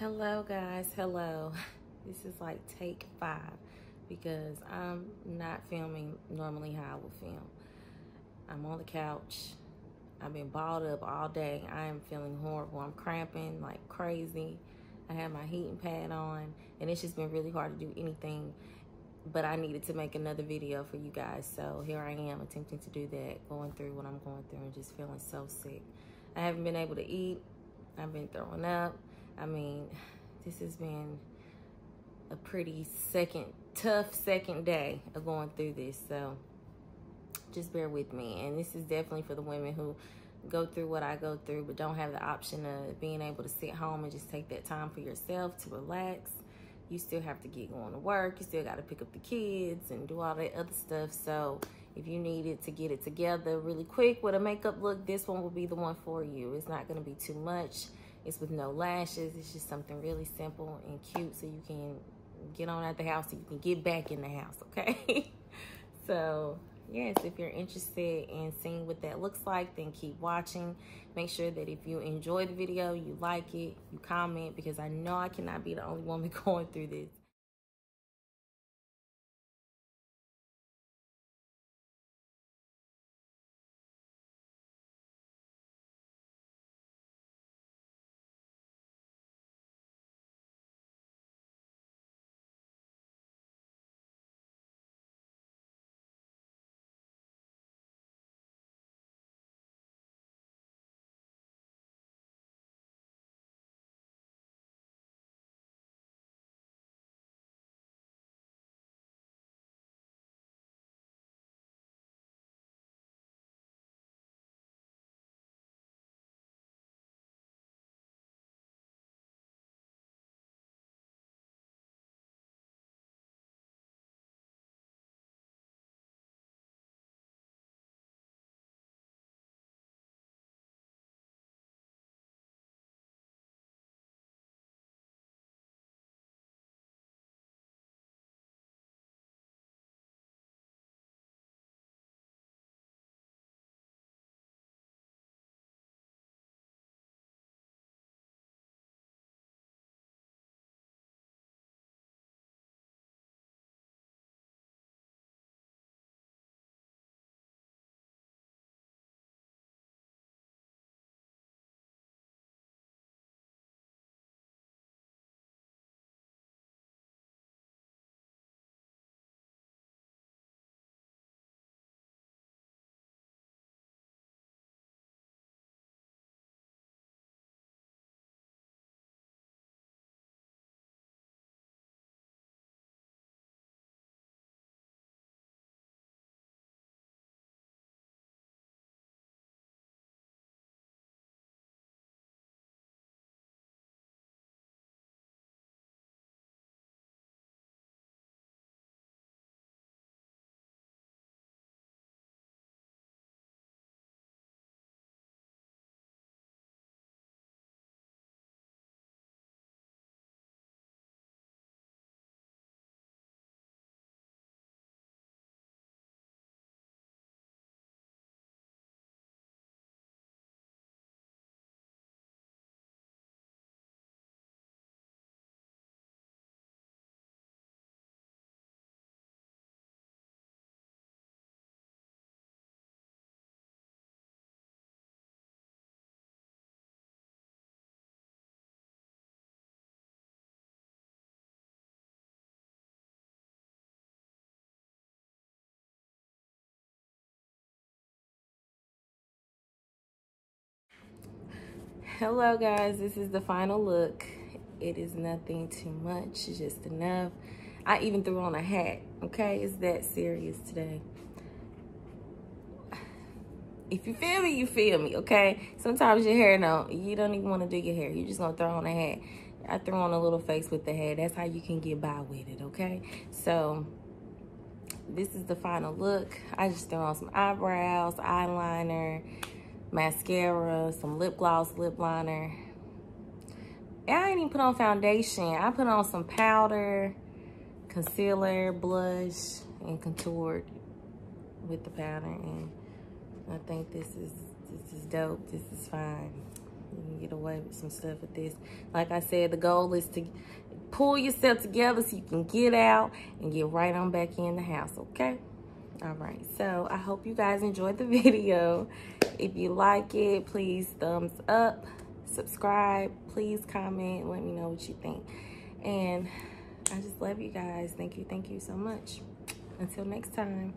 Hello guys, hello. This is like take five because I'm not filming normally how I would film. I'm on the couch. I've been balled up all day. I am feeling horrible. I'm cramping like crazy. I have my heating pad on and it's just been really hard to do anything but I needed to make another video for you guys. So here I am attempting to do that, going through what I'm going through and just feeling so sick. I haven't been able to eat. I've been throwing up. I mean, this has been a pretty second, tough second day of going through this. So just bear with me. And this is definitely for the women who go through what I go through, but don't have the option of being able to sit home and just take that time for yourself to relax. You still have to get going to work. You still got to pick up the kids and do all that other stuff. So if you needed to get it together really quick with a makeup look, this one will be the one for you. It's not going to be too much. It's with no lashes. It's just something really simple and cute so you can get on at the house so you can get back in the house, okay? so, yes, if you're interested in seeing what that looks like, then keep watching. Make sure that if you enjoy the video, you like it, you comment, because I know I cannot be the only woman going through this. Hello guys, this is the final look. It is nothing too much, just enough. I even threw on a hat, okay? It's that serious today. If you feel me, you feel me, okay? Sometimes your hair, no, you don't even want to do your hair. You're just to throw on a hat. I threw on a little face with the hat. That's how you can get by with it, okay? So, this is the final look. I just threw on some eyebrows, eyeliner, mascara, some lip gloss, lip liner. And I didn't even put on foundation. I put on some powder, concealer, blush, and contoured with the powder. And I think this is this is dope. This is fine. we can get away with some stuff with this. Like I said, the goal is to pull yourself together so you can get out and get right on back in the house, okay? All right, so I hope you guys enjoyed the video. If you like it, please thumbs up, subscribe, please comment, let me know what you think. And I just love you guys. Thank you, thank you so much. Until next time.